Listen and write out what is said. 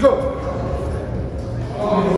go.